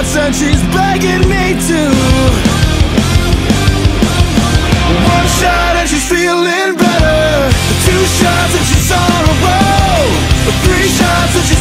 hearts and she's begging me to. One shot and she's feeling better. Two shots and she's on a roll. Three shots and she's